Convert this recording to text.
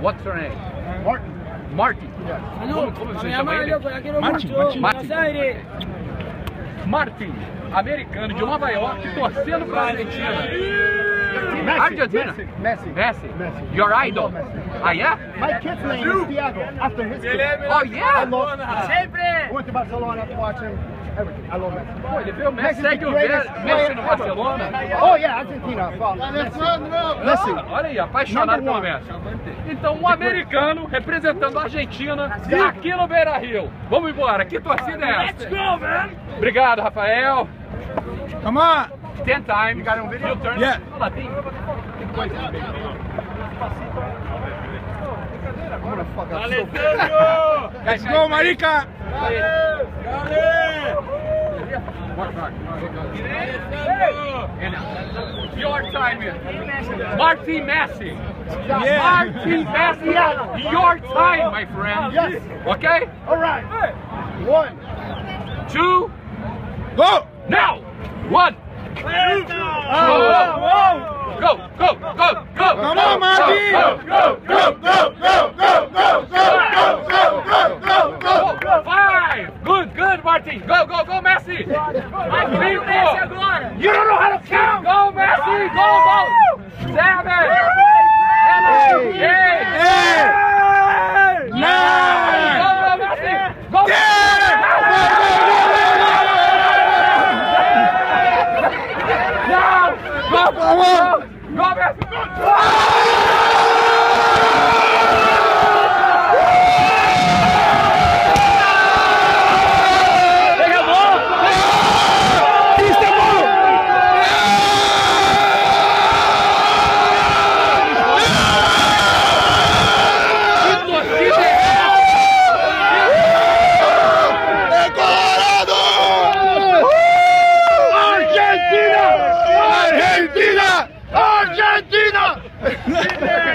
What's your name? Martin. Martin. Como, como você chama? Martin. Martin. Martin. Martin, americano de Nova York, torcendo para a Argentina. Messi. Argentina? Messi. Messi. Messi. Your I idol. Messi. Ah, yeah? My kid's name is Thiago, after his kid. Oh, I yeah? love Sempre. Went to Barcelona to watch him. Everything. I love Messi. Pô, ele vê o Messi, Messi segue o no. Barcelona. Oh yeah, Argentina. Fala. Messi. Messi. Olha aí, apaixonado pelo. Messi. Então, um americano representando a Argentina aqui no Beira Rio. Vamos embora, que torcida é Let's essa? go, man. Obrigado, Rafael. Come on. Ten times. You got it on video? Turn. Yeah. Olha lá, tem- tem coisa aqui. I'm gonna fuck up so bad. Alessandro. Let's go, Marica. Your time here. Martin Messi. Yeah. Martin Messi. Your time, my friend. Yes. Okay? All right. One. Two. Go. Now. One. Go, go, go, go! Come on, Marty! Go, go, go, go, go, go, go, go, go, go, go, go, go! Five! Good, good, Marty! Go, go, go, Messi! Cinco! You don't know how to count! Go, Messi! Go, go! Vamos! Vamos! Yeah.